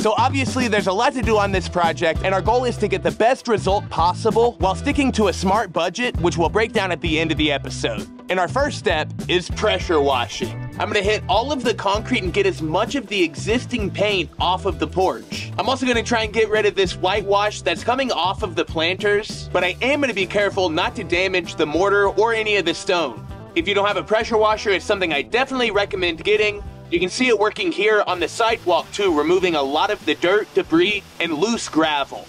So obviously there's a lot to do on this project and our goal is to get the best result possible while sticking to a smart budget, which we'll break down at the end of the episode. And our first step is pressure washing. I'm gonna hit all of the concrete and get as much of the existing paint off of the porch. I'm also gonna try and get rid of this whitewash that's coming off of the planters, but I am gonna be careful not to damage the mortar or any of the stone. If you don't have a pressure washer, it's something I definitely recommend getting. You can see it working here on the sidewalk too, removing a lot of the dirt, debris, and loose gravel.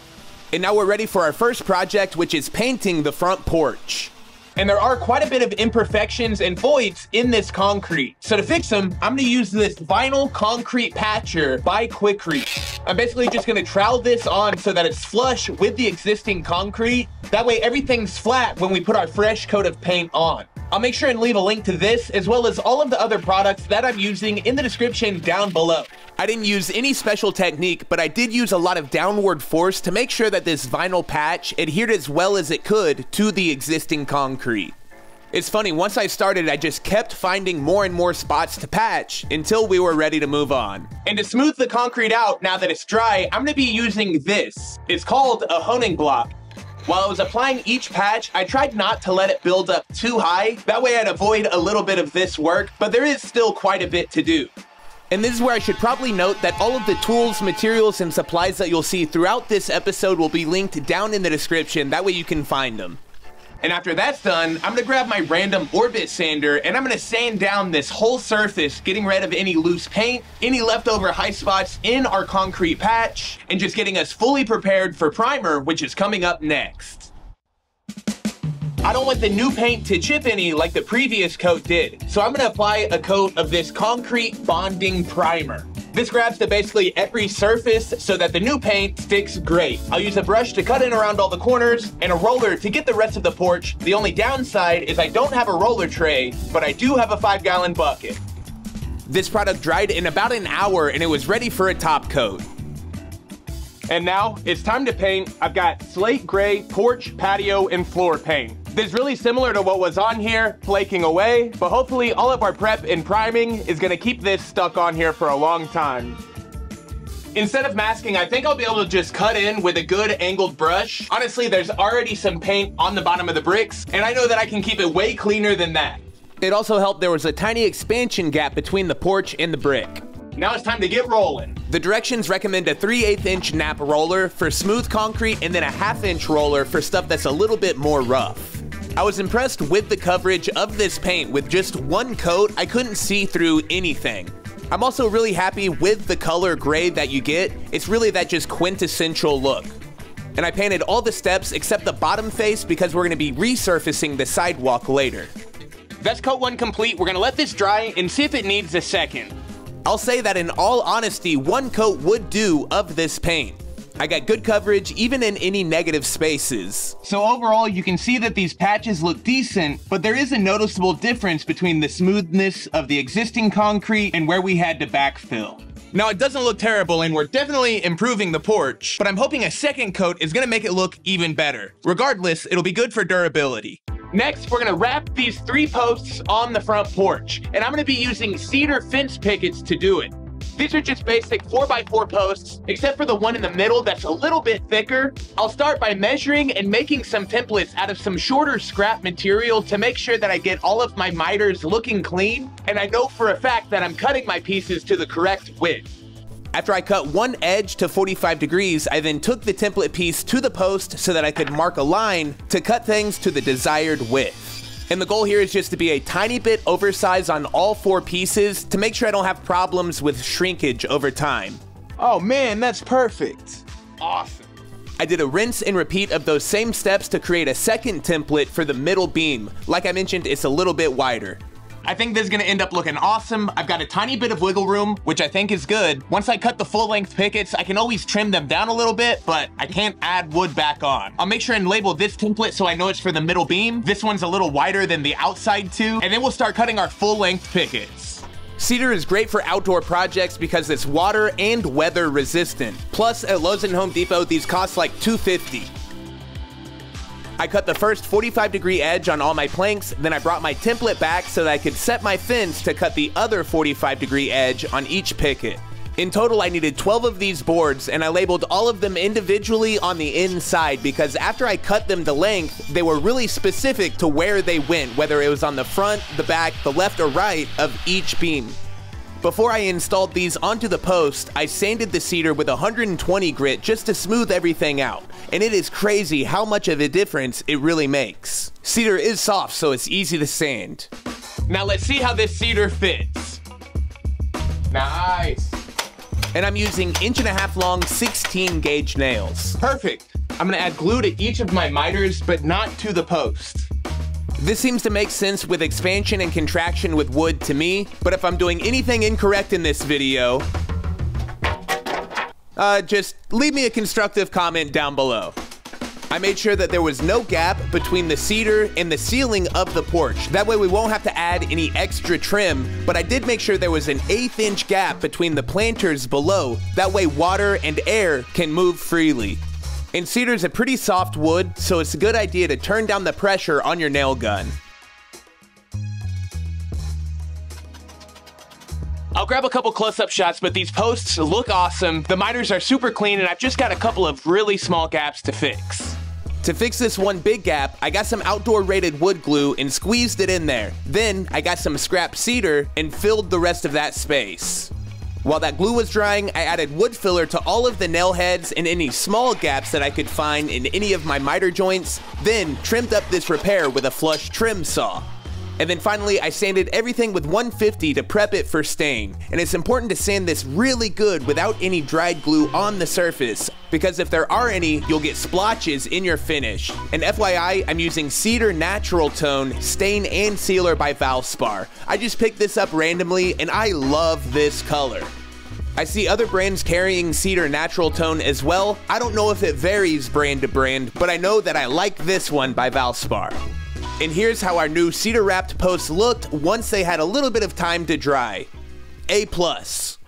And now we're ready for our first project, which is painting the front porch. And there are quite a bit of imperfections and voids in this concrete. So to fix them, I'm gonna use this vinyl concrete patcher by Quikrete. I'm basically just gonna trowel this on so that it's flush with the existing concrete. That way everything's flat when we put our fresh coat of paint on. I'll make sure and leave a link to this as well as all of the other products that I'm using in the description down below. I didn't use any special technique, but I did use a lot of downward force to make sure that this vinyl patch adhered as well as it could to the existing concrete. It's funny, once I started, I just kept finding more and more spots to patch until we were ready to move on. And to smooth the concrete out now that it's dry, I'm gonna be using this. It's called a honing block. While I was applying each patch, I tried not to let it build up too high. That way I'd avoid a little bit of this work, but there is still quite a bit to do. And this is where I should probably note that all of the tools, materials, and supplies that you'll see throughout this episode will be linked down in the description. That way you can find them. And after that's done, I'm gonna grab my random orbit sander and I'm gonna sand down this whole surface, getting rid of any loose paint, any leftover high spots in our concrete patch, and just getting us fully prepared for primer, which is coming up next. I don't want the new paint to chip any like the previous coat did, so I'm gonna apply a coat of this concrete bonding primer. This grabs to basically every surface so that the new paint sticks great. I'll use a brush to cut in around all the corners and a roller to get the rest of the porch. The only downside is I don't have a roller tray, but I do have a five gallon bucket. This product dried in about an hour and it was ready for a top coat. And now it's time to paint. I've got slate gray porch, patio, and floor paint. This is really similar to what was on here, flaking away, but hopefully all of our prep and priming is gonna keep this stuck on here for a long time. Instead of masking, I think I'll be able to just cut in with a good angled brush. Honestly, there's already some paint on the bottom of the bricks, and I know that I can keep it way cleaner than that. It also helped there was a tiny expansion gap between the porch and the brick. Now it's time to get rolling. The directions recommend a 3 8 inch nap roller for smooth concrete and then a half inch roller for stuff that's a little bit more rough. I was impressed with the coverage of this paint. With just one coat, I couldn't see through anything. I'm also really happy with the color gray that you get. It's really that just quintessential look. And I painted all the steps except the bottom face because we're gonna be resurfacing the sidewalk later. That's coat one complete. We're gonna let this dry and see if it needs a second. I'll say that in all honesty, one coat would do of this paint. I got good coverage even in any negative spaces. So overall, you can see that these patches look decent, but there is a noticeable difference between the smoothness of the existing concrete and where we had to backfill. Now it doesn't look terrible and we're definitely improving the porch, but I'm hoping a second coat is gonna make it look even better. Regardless, it'll be good for durability. Next, we're gonna wrap these three posts on the front porch, and I'm gonna be using cedar fence pickets to do it. These are just basic 4x4 posts, except for the one in the middle that's a little bit thicker. I'll start by measuring and making some templates out of some shorter scrap material to make sure that I get all of my miters looking clean, and I know for a fact that I'm cutting my pieces to the correct width. After I cut one edge to 45 degrees, I then took the template piece to the post so that I could mark a line to cut things to the desired width. And the goal here is just to be a tiny bit oversized on all four pieces to make sure I don't have problems with shrinkage over time. Oh man, that's perfect. Awesome. I did a rinse and repeat of those same steps to create a second template for the middle beam. Like I mentioned, it's a little bit wider. I think this is gonna end up looking awesome. I've got a tiny bit of wiggle room, which I think is good. Once I cut the full length pickets, I can always trim them down a little bit, but I can't add wood back on. I'll make sure and label this template so I know it's for the middle beam. This one's a little wider than the outside two, and then we'll start cutting our full length pickets. Cedar is great for outdoor projects because it's water and weather resistant. Plus, at Lowe's and Home Depot, these cost like 250. I cut the first 45 degree edge on all my planks, then I brought my template back so that I could set my fins to cut the other 45 degree edge on each picket. In total, I needed 12 of these boards, and I labeled all of them individually on the inside because after I cut them to length, they were really specific to where they went, whether it was on the front, the back, the left, or right of each beam. Before I installed these onto the post, I sanded the cedar with 120 grit just to smooth everything out, and it is crazy how much of a difference it really makes. Cedar is soft, so it's easy to sand. Now let's see how this cedar fits. Nice. And I'm using inch and a half long 16 gauge nails. Perfect. I'm gonna add glue to each of my miters, but not to the post. This seems to make sense with expansion and contraction with wood to me, but if I'm doing anything incorrect in this video, uh, just leave me a constructive comment down below. I made sure that there was no gap between the cedar and the ceiling of the porch. That way we won't have to add any extra trim, but I did make sure there was an eighth inch gap between the planters below. That way water and air can move freely. And cedar is a pretty soft wood, so it's a good idea to turn down the pressure on your nail gun. I'll grab a couple close-up shots, but these posts look awesome. The miters are super clean, and I've just got a couple of really small gaps to fix. To fix this one big gap, I got some outdoor rated wood glue and squeezed it in there. Then I got some scrap cedar and filled the rest of that space. While that glue was drying, I added wood filler to all of the nail heads and any small gaps that I could find in any of my miter joints, then trimmed up this repair with a flush trim saw. And then finally, I sanded everything with 150 to prep it for stain. And it's important to sand this really good without any dried glue on the surface, because if there are any, you'll get splotches in your finish. And FYI, I'm using Cedar Natural Tone Stain and Sealer by Valspar. I just picked this up randomly, and I love this color. I see other brands carrying Cedar Natural Tone as well. I don't know if it varies brand to brand, but I know that I like this one by Valspar. And here's how our new cedar wrapped posts looked once they had a little bit of time to dry. A plus.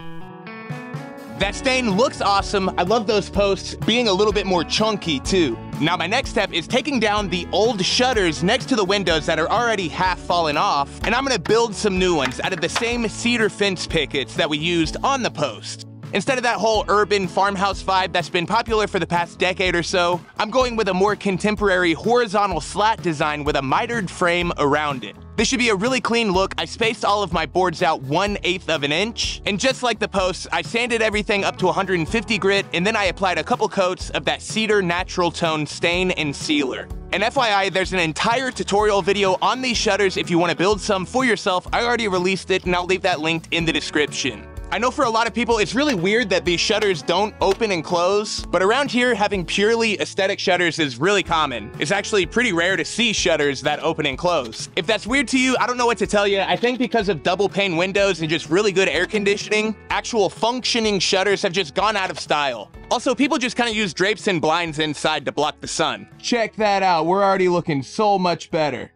That stain looks awesome. I love those posts being a little bit more chunky too. Now my next step is taking down the old shutters next to the windows that are already half fallen off, and I'm gonna build some new ones out of the same cedar fence pickets that we used on the post. Instead of that whole urban farmhouse vibe that's been popular for the past decade or so, I'm going with a more contemporary horizontal slat design with a mitered frame around it. This should be a really clean look. I spaced all of my boards out 1 8th of an inch, and just like the posts, I sanded everything up to 150 grit, and then I applied a couple coats of that cedar natural tone stain and sealer. And FYI, there's an entire tutorial video on these shutters if you want to build some for yourself. I already released it, and I'll leave that linked in the description. I know for a lot of people, it's really weird that these shutters don't open and close, but around here, having purely aesthetic shutters is really common. It's actually pretty rare to see shutters that open and close. If that's weird to you, I don't know what to tell you. I think because of double pane windows and just really good air conditioning, actual functioning shutters have just gone out of style. Also, people just kind of use drapes and blinds inside to block the sun. Check that out. We're already looking so much better.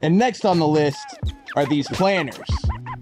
And next on the list are these planners.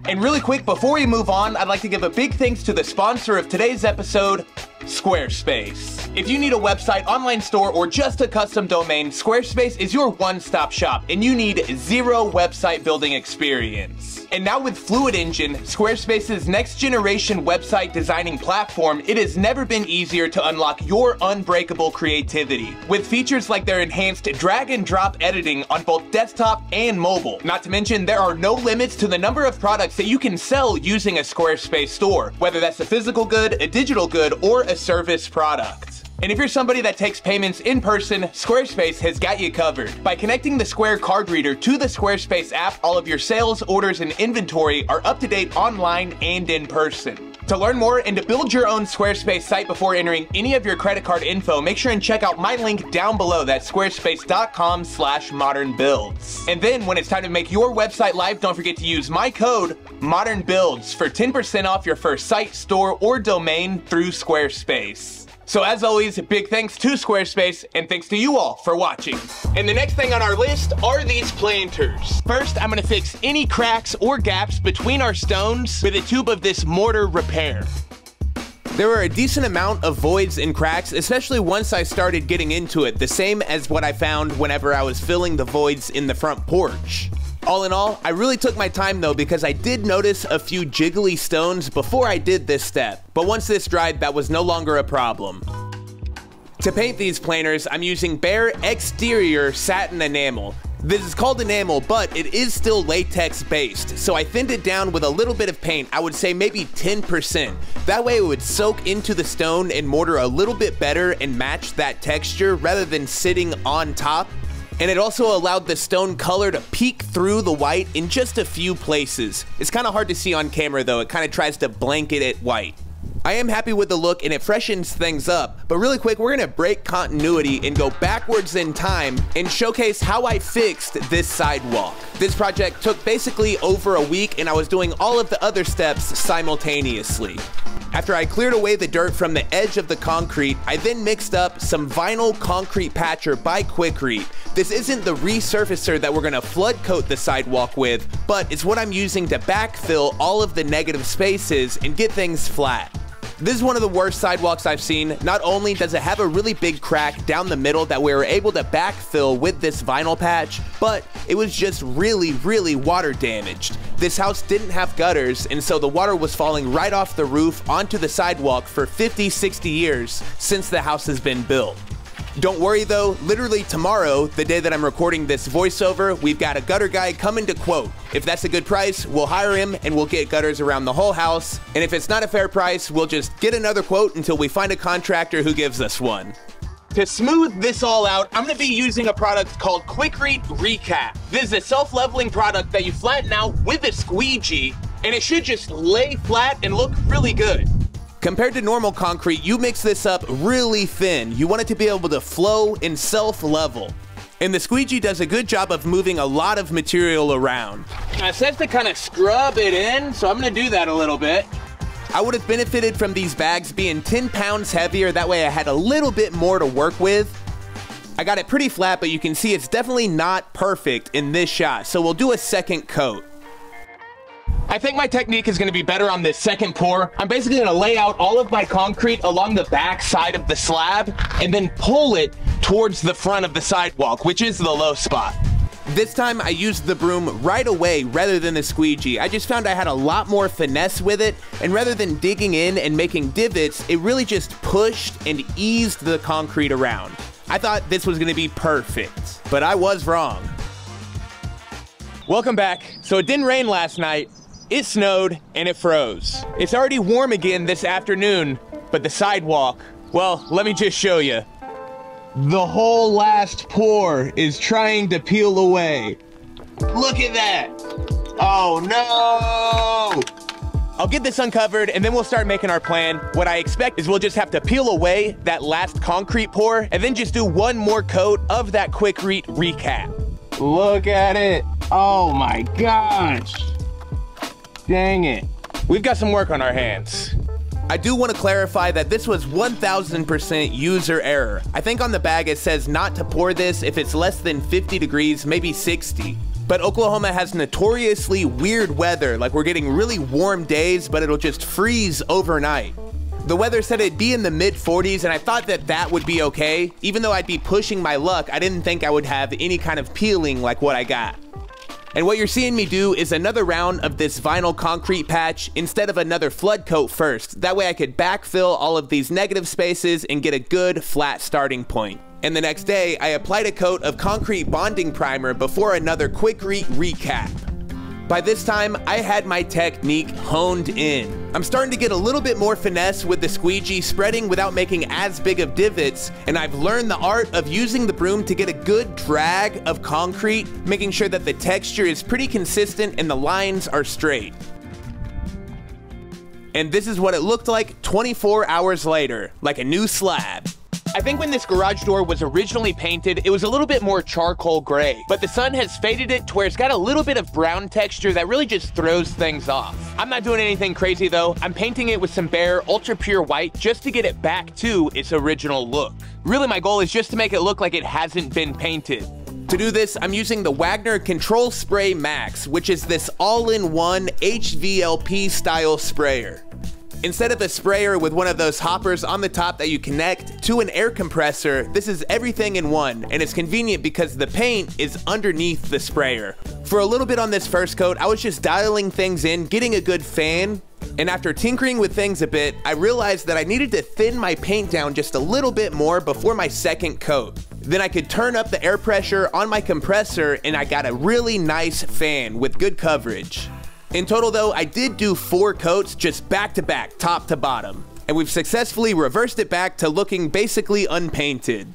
And really quick, before we move on, I'd like to give a big thanks to the sponsor of today's episode, Squarespace. If you need a website, online store, or just a custom domain, Squarespace is your one-stop shop, and you need zero website building experience. And now with Fluid Engine, Squarespace's next generation website designing platform, it has never been easier to unlock your unbreakable creativity. With features like their enhanced drag and drop editing on both desktop and mobile. Not to mention, there are no limits to the number of products that you can sell using a Squarespace store, whether that's a physical good, a digital good, or a service product. And if you're somebody that takes payments in person, Squarespace has got you covered. By connecting the Square card reader to the Squarespace app, all of your sales, orders, and inventory are up to date online and in person. To learn more and to build your own Squarespace site before entering any of your credit card info, make sure and check out my link down below. That's squarespace.com slash modern builds. And then when it's time to make your website live, don't forget to use my code modern builds for 10% off your first site, store, or domain through Squarespace. So as always, big thanks to Squarespace and thanks to you all for watching. And the next thing on our list are these planters. First, I'm gonna fix any cracks or gaps between our stones with a tube of this mortar repair. There were a decent amount of voids and cracks, especially once I started getting into it, the same as what I found whenever I was filling the voids in the front porch. All in all, I really took my time though because I did notice a few jiggly stones before I did this step, but once this dried, that was no longer a problem. To paint these planers, I'm using Behr Exterior Satin Enamel. This is called enamel, but it is still latex based, so I thinned it down with a little bit of paint, I would say maybe 10%. That way it would soak into the stone and mortar a little bit better and match that texture rather than sitting on top and it also allowed the stone color to peek through the white in just a few places. It's kind of hard to see on camera though, it kind of tries to blanket it white. I am happy with the look and it freshens things up, but really quick, we're gonna break continuity and go backwards in time and showcase how I fixed this sidewalk. This project took basically over a week and I was doing all of the other steps simultaneously. After I cleared away the dirt from the edge of the concrete, I then mixed up some vinyl concrete patcher by Quikrete. This isn't the resurfacer that we're gonna flood coat the sidewalk with, but it's what I'm using to backfill all of the negative spaces and get things flat. This is one of the worst sidewalks I've seen. Not only does it have a really big crack down the middle that we were able to backfill with this vinyl patch, but it was just really, really water damaged. This house didn't have gutters, and so the water was falling right off the roof onto the sidewalk for 50, 60 years since the house has been built. Don't worry though, literally tomorrow, the day that I'm recording this voiceover, we've got a gutter guy coming to quote. If that's a good price, we'll hire him and we'll get gutters around the whole house. And if it's not a fair price, we'll just get another quote until we find a contractor who gives us one. To smooth this all out, I'm gonna be using a product called Quikrete Recap. This is a self-leveling product that you flatten out with a squeegee, and it should just lay flat and look really good. Compared to normal concrete, you mix this up really thin. You want it to be able to flow and self-level. And the squeegee does a good job of moving a lot of material around. It says to kind of scrub it in, so I'm gonna do that a little bit. I would have benefited from these bags being 10 pounds heavier, that way I had a little bit more to work with. I got it pretty flat, but you can see it's definitely not perfect in this shot, so we'll do a second coat. I think my technique is going to be better on this second pour. I'm basically going to lay out all of my concrete along the back side of the slab and then pull it towards the front of the sidewalk, which is the low spot. This time I used the broom right away rather than the squeegee. I just found I had a lot more finesse with it, and rather than digging in and making divots, it really just pushed and eased the concrete around. I thought this was gonna be perfect, but I was wrong. Welcome back. So it didn't rain last night, it snowed and it froze. It's already warm again this afternoon, but the sidewalk, well, let me just show you. The whole last pour is trying to peel away. Look at that. Oh no! I'll get this uncovered and then we'll start making our plan. What I expect is we'll just have to peel away that last concrete pour and then just do one more coat of that Quikrete recap. Look at it. Oh my gosh. Dang it. We've got some work on our hands. I do want to clarify that this was 1000% user error. I think on the bag it says not to pour this if it's less than 50 degrees, maybe 60. But Oklahoma has notoriously weird weather, like we're getting really warm days, but it'll just freeze overnight. The weather said it'd be in the mid 40s, and I thought that that would be okay. Even though I'd be pushing my luck, I didn't think I would have any kind of peeling like what I got. And what you're seeing me do is another round of this vinyl concrete patch instead of another flood coat first. That way I could backfill all of these negative spaces and get a good flat starting point. And the next day, I applied a coat of concrete bonding primer before another Quikrete recap. By this time, I had my technique honed in. I'm starting to get a little bit more finesse with the squeegee spreading without making as big of divots, and I've learned the art of using the broom to get a good drag of concrete, making sure that the texture is pretty consistent and the lines are straight. And this is what it looked like 24 hours later, like a new slab. I think when this garage door was originally painted, it was a little bit more charcoal gray, but the sun has faded it to where it's got a little bit of brown texture that really just throws things off. I'm not doing anything crazy though. I'm painting it with some Behr Ultra Pure White just to get it back to its original look. Really, my goal is just to make it look like it hasn't been painted. To do this, I'm using the Wagner Control Spray Max, which is this all-in-one HVLP style sprayer. Instead of a sprayer with one of those hoppers on the top that you connect to an air compressor, this is everything in one, and it's convenient because the paint is underneath the sprayer. For a little bit on this first coat, I was just dialing things in, getting a good fan, and after tinkering with things a bit, I realized that I needed to thin my paint down just a little bit more before my second coat. Then I could turn up the air pressure on my compressor and I got a really nice fan with good coverage. In total though, I did do four coats just back to back, top to bottom. And we've successfully reversed it back to looking basically unpainted.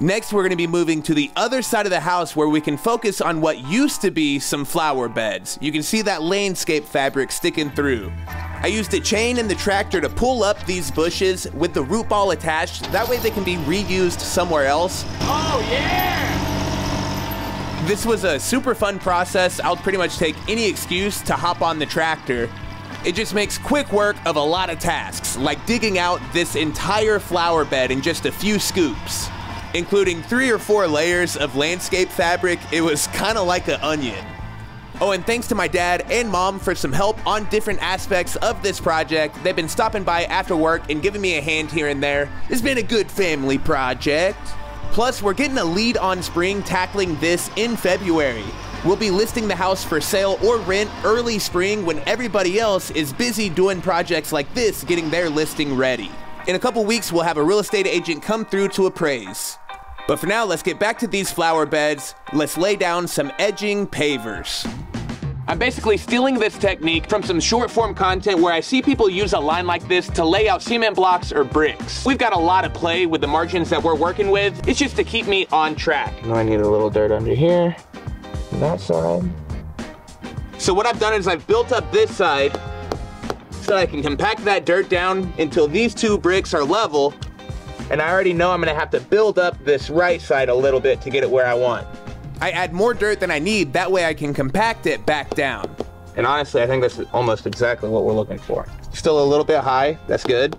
Next, we're gonna be moving to the other side of the house where we can focus on what used to be some flower beds. You can see that landscape fabric sticking through. I used a chain and the tractor to pull up these bushes with the root ball attached. That way they can be reused somewhere else. Oh, yeah! This was a super fun process. I'll pretty much take any excuse to hop on the tractor. It just makes quick work of a lot of tasks, like digging out this entire flower bed in just a few scoops. Including three or four layers of landscape fabric, it was kind of like an onion. Oh, and thanks to my dad and mom for some help on different aspects of this project. They've been stopping by after work and giving me a hand here and there. It's been a good family project. Plus, we're getting a lead on spring tackling this in February. We'll be listing the house for sale or rent early spring when everybody else is busy doing projects like this getting their listing ready. In a couple weeks, we'll have a real estate agent come through to appraise. But for now, let's get back to these flower beds. Let's lay down some edging pavers. I'm basically stealing this technique from some short form content where I see people use a line like this to lay out cement blocks or bricks. We've got a lot of play with the margins that we're working with. It's just to keep me on track. Now I need a little dirt under here, that side. So what I've done is I've built up this side so I can compact that dirt down until these two bricks are level. And I already know I'm gonna have to build up this right side a little bit to get it where I want. I add more dirt than I need, that way I can compact it back down. And honestly, I think that's almost exactly what we're looking for. Still a little bit high, that's good.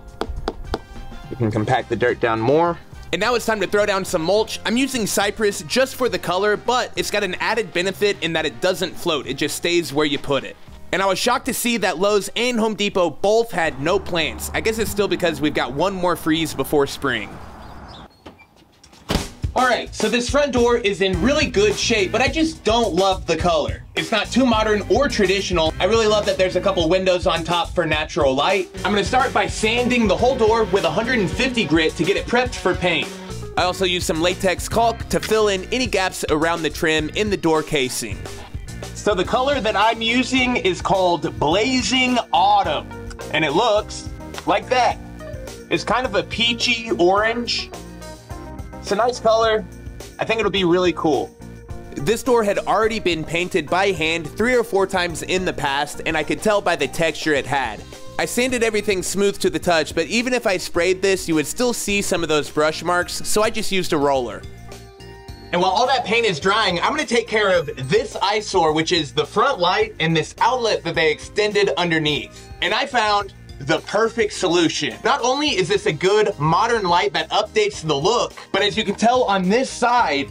You can compact the dirt down more. And now it's time to throw down some mulch. I'm using cypress just for the color, but it's got an added benefit in that it doesn't float. It just stays where you put it. And I was shocked to see that Lowe's and Home Depot both had no plants. I guess it's still because we've got one more freeze before spring. All right, so this front door is in really good shape, but I just don't love the color. It's not too modern or traditional. I really love that there's a couple windows on top for natural light. I'm gonna start by sanding the whole door with 150 grit to get it prepped for paint. I also use some latex caulk to fill in any gaps around the trim in the door casing. So the color that I'm using is called Blazing Autumn, and it looks like that. It's kind of a peachy orange, it's a nice color. I think it'll be really cool. This door had already been painted by hand three or four times in the past, and I could tell by the texture it had. I sanded everything smooth to the touch, but even if I sprayed this, you would still see some of those brush marks, so I just used a roller. And while all that paint is drying, I'm gonna take care of this eyesore, which is the front light and this outlet that they extended underneath. And I found the perfect solution. Not only is this a good modern light that updates the look, but as you can tell on this side,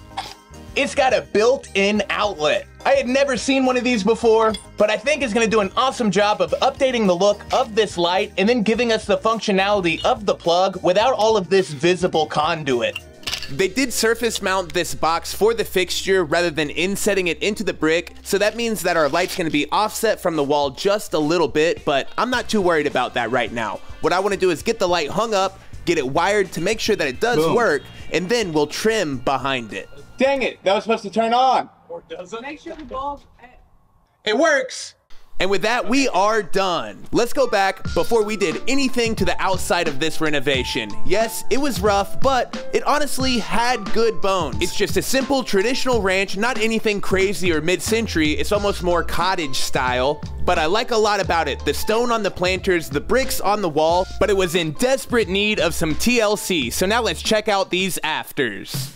it's got a built-in outlet. I had never seen one of these before, but I think it's gonna do an awesome job of updating the look of this light and then giving us the functionality of the plug without all of this visible conduit. They did surface mount this box for the fixture rather than insetting it into the brick, so that means that our light's gonna be offset from the wall just a little bit, but I'm not too worried about that right now. What I wanna do is get the light hung up, get it wired to make sure that it does Boom. work, and then we'll trim behind it. Dang it, that was supposed to turn on. Or doesn't. Make sure the bulb... It works! And with that, we are done. Let's go back before we did anything to the outside of this renovation. Yes, it was rough, but it honestly had good bones. It's just a simple traditional ranch, not anything crazy or mid-century. It's almost more cottage style, but I like a lot about it. The stone on the planters, the bricks on the wall, but it was in desperate need of some TLC. So now let's check out these afters.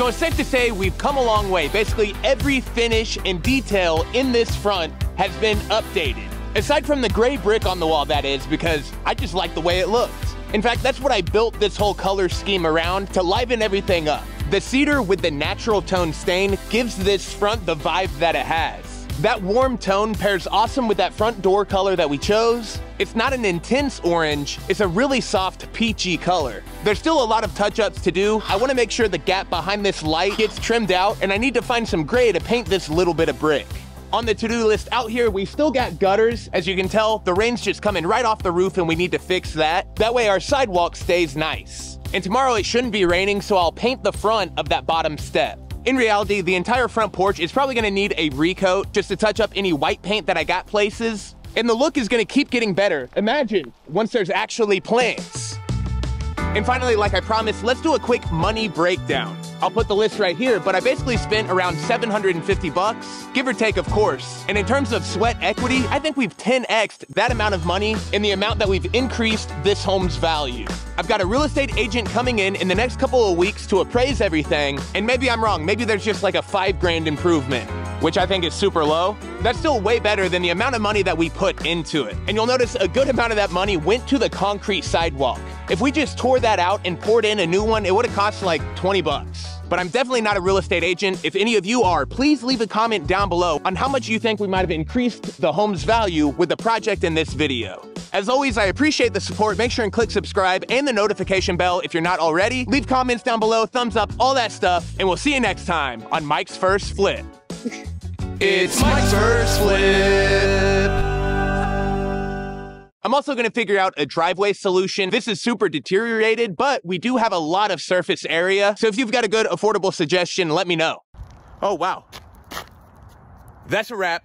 So it's safe to say we've come a long way. Basically every finish and detail in this front has been updated. Aside from the gray brick on the wall, that is, because I just like the way it looks. In fact, that's what I built this whole color scheme around to liven everything up. The cedar with the natural tone stain gives this front the vibe that it has. That warm tone pairs awesome with that front door color that we chose. It's not an intense orange, it's a really soft peachy color. There's still a lot of touch-ups to do. I wanna make sure the gap behind this light gets trimmed out, and I need to find some gray to paint this little bit of brick. On the to-do list out here, we still got gutters. As you can tell, the rain's just coming right off the roof and we need to fix that. That way our sidewalk stays nice. And tomorrow it shouldn't be raining, so I'll paint the front of that bottom step. In reality, the entire front porch is probably gonna need a recoat just to touch up any white paint that I got places. And the look is gonna keep getting better. Imagine, once there's actually plants. And finally, like I promised, let's do a quick money breakdown. I'll put the list right here, but I basically spent around 750 bucks, give or take, of course. And in terms of sweat equity, I think we've 10x'd that amount of money in the amount that we've increased this home's value. I've got a real estate agent coming in in the next couple of weeks to appraise everything, and maybe I'm wrong, maybe there's just like a five grand improvement which I think is super low, that's still way better than the amount of money that we put into it. And you'll notice a good amount of that money went to the concrete sidewalk. If we just tore that out and poured in a new one, it would have cost like 20 bucks but I'm definitely not a real estate agent. If any of you are, please leave a comment down below on how much you think we might have increased the home's value with the project in this video. As always, I appreciate the support. Make sure and click subscribe and the notification bell if you're not already. Leave comments down below, thumbs up, all that stuff, and we'll see you next time on Mike's First Flip. it's Mike's First Flip. I'm also gonna figure out a driveway solution. This is super deteriorated, but we do have a lot of surface area. So if you've got a good affordable suggestion, let me know. Oh, wow. That's a wrap.